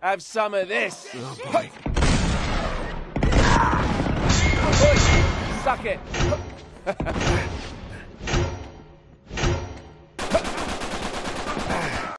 Have some of this. Oh, boy. Suck it.